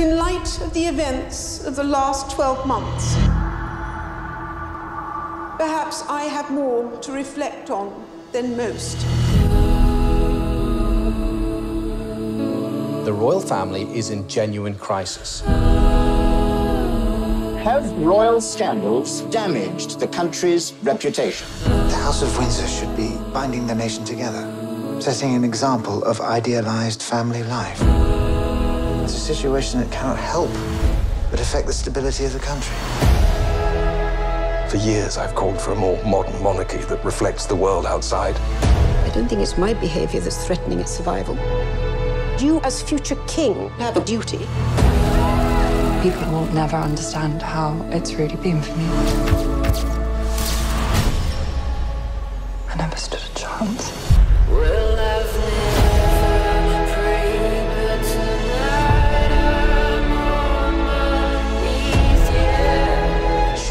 In light of the events of the last 12 months, perhaps I have more to reflect on than most. The royal family is in genuine crisis. Have royal scandals damaged the country's reputation? The House of Windsor should be binding the nation together, setting an example of idealized family life. It's a situation that cannot help but affect the stability of the country. For years, I've called for a more modern monarchy that reflects the world outside. I don't think it's my behavior that's threatening its survival. You, as future king, have a duty. People will never understand how it's really been for me. I never stood a chance.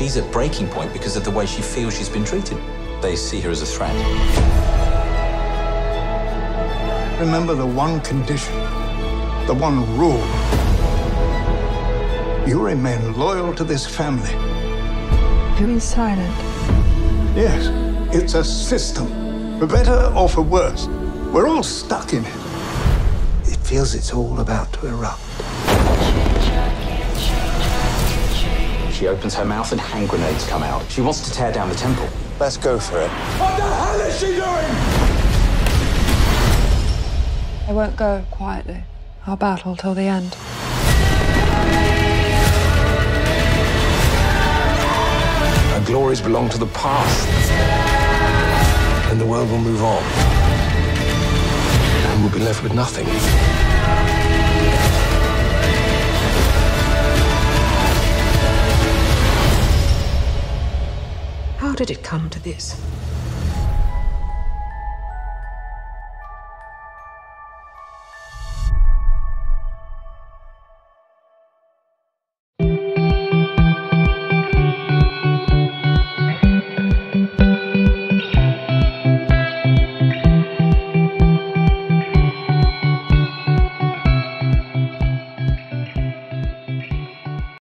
She's at breaking point because of the way she feels she's been treated. They see her as a threat. Remember the one condition, the one rule. You remain loyal to this family. Who is silent? Yes, it's a system. For better or for worse. We're all stuck in it. It feels it's all about to erupt. She opens her mouth and hand grenades come out. She wants to tear down the temple. Let's go for it. What the hell is she doing? I won't go quietly. I'll battle till the end. Our glories belong to the past. And the world will move on. And we'll be left with nothing. Did it come to this?